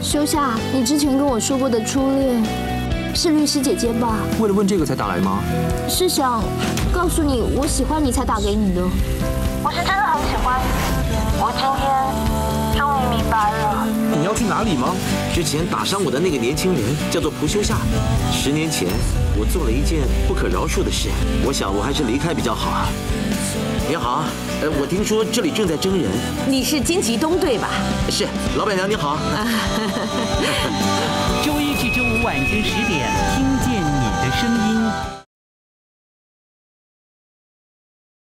修夏，你之前跟我说过的初恋是律师姐姐吧？为了问这个才打来吗？是想告诉你我喜欢你才打给你的。我是真的很喜欢你，我今天终于明白了。你要去哪里吗？之前打伤我的那个年轻人叫做蒲修夏。十年前，我做了一件不可饶恕的事，我想我还是离开比较好啊。你好，呃，我听说这里正在征人。你是金吉东对吧？是，老板娘你好。周一至周五晚间十点。